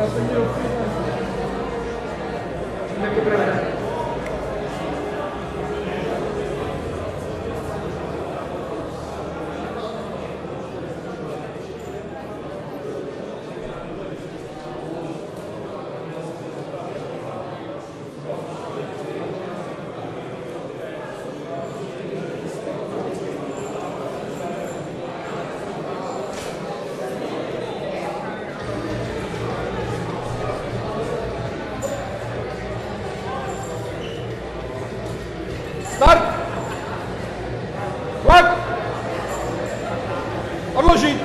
Gracias, señor. Tiene que. ستارت وقف الرجل.